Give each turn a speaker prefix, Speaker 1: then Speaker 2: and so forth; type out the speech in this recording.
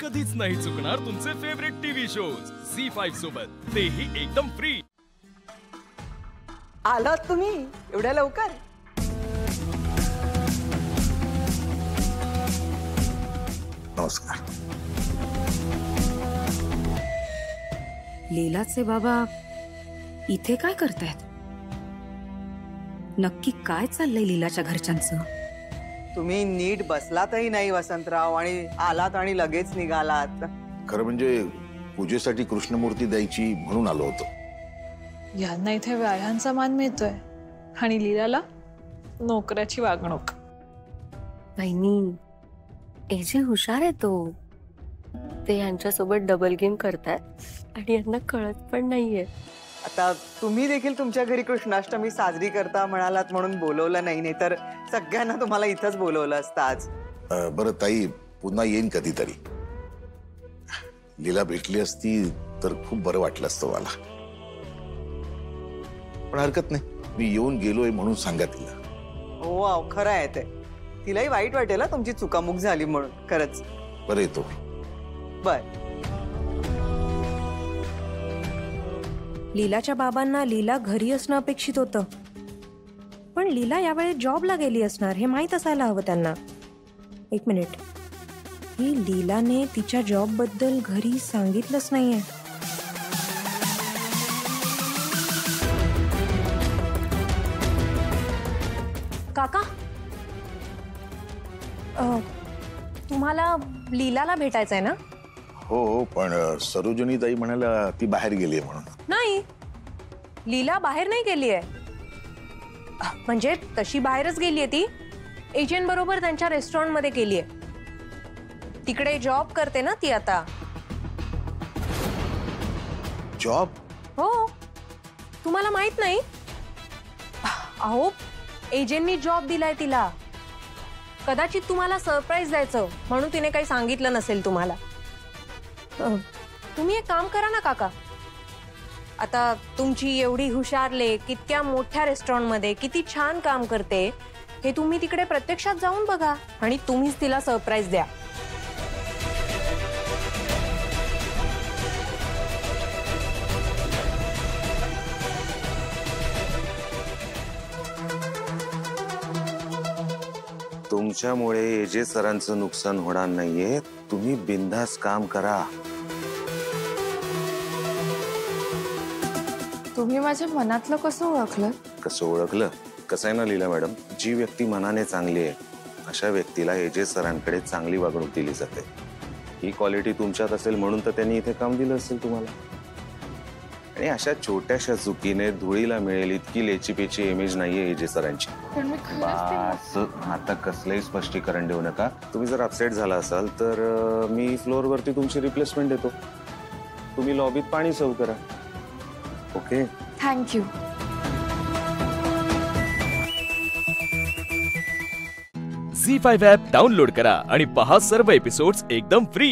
Speaker 1: कधीच नाही चुकणार तुमचे favourite TV shows Zee five सोबत. तेही एकदम फ्री
Speaker 2: आलात तुम्ही? एवढ्या लवकर?
Speaker 3: नमस्कार.
Speaker 4: लीलाचे बाबा इथे काय करतायत? नक्की काय चाललंय लीलाच्या घरच्यांचं?
Speaker 2: तुम्ही नीट बसलातही नाही वसंतराव आणि आलात आणि लगेच निघालात.
Speaker 3: खरं म्हणजे पूजेसाठी कृष्णमूर्ती द्यायची म्हणून आलो होतो.
Speaker 5: यांना इथे व्यायांचा मान मिळतोय आणि लीलाला नोकऱ्याची वागणूक.
Speaker 6: बहिणी एजे हुशार आहे तो ते यांच्यासोबत डबल गेम करतात आणि यांना कळत पण नाहीये.
Speaker 2: आता तुम्ही देखील तुमच्या घरी कृष्णाष्टमी साजरी करता म्हणालात म्हणून बोलवलं नाही नाही तर सगळ्यांना तुम्हाला इथंच बोलवलं असतं आज.
Speaker 3: बरं ताई पुन्हा येईन कधीतरी. लीला भेटली असती तर खूप बरं वाटलं असतं मला. पण हरकत नाही मी येऊन गेलोय म्हणून सांगा तिला.
Speaker 2: हो खरं आहे ते. तिलाही वाईट वाटेल तुमची चुकामुक झाली म्हणून खरंच.
Speaker 3: बरं येतो
Speaker 2: बर.
Speaker 7: लीलाच्या बाबांना लीला घरी असणं अपेक्षित होतं. पण लीला यावेळेस जॉबला गेली असणार हे माहीत असायला हवं त्यांना. एक मिनिट. ही लीलाने तिच्या जॉबबद्दल घरी सांगितलंच नाहीये. काका? अ, तुम्हाला लीलाला भेटायचंय ना?
Speaker 3: हो हो पण सरोजिनी ताई म्हणाला ती बाहेर गेली म्हणून.
Speaker 7: नाही. लीला बाहेर नाही गेली आहे म्हणजे तशी बाहेरच गेली आहे ती? एजंट बरोबर त्यांच्या रेस्टॉरंटमध्ये गेली आहे तिकडे जॉब करते ना ती आता.
Speaker 3: जॉब?
Speaker 7: हो. तुम्हाला माहीत नाही? अहो एजंटनी जॉब दिलाय तिला. कदाचित तुम्हाला सरप्राईज द्यायचं म्हणून तिने काही सांगितलं नसेल तुम्हाला. तुम्ही एक काम करा ना, काका. आता तुमची एवढी हुशारले कितक्या मोठ्या रेस्टॉरंटमध्ये किती छान काम करते, हे तुम्ही तिकडे प्रत्यक्षात जाऊन बघा आणि तुम्हीच तिला सरप्राईज द्या.
Speaker 8: तुमच्यामुळे एजे सरांचं नुकसान होणार नाहीये तुम्ही बिंदास काम करा.
Speaker 5: तुम्ही माझ्या मनातलं कसं ओळखलं?
Speaker 8: कसं ओळखलं? कसं आहे ना लीला मॅडम? जी व्यक्ती मनाने चांगली आहे अशा व्यक्तीला एजे सरांकडे चांगली वागणूक दिली जाते. ही क्वालिटी तुमच्यात असेल म्हणून तर त्यांनी इथे काम दिलं असेल तुम्हाला. आणि अशा छोट्याशा चुकीने धुळीला मिळेल इतकी लेचीपेची इमेज नाहीये एजे सरांची.
Speaker 5: पण मी खरंच ते
Speaker 8: बस आता कसलंही स्पष्टीकरण देऊ नका. तुम्ही जर अपसेट झाला असाल तर अं, मी फ्लोअर वरती तुमची रिप्लेसमेंट देतो. तुम्ही लॉबीत पाणी सर्व करा. Okay
Speaker 5: thank you
Speaker 1: Zee five app download करा आणि पहा सर्व एपिसोड्स एकदम फ्री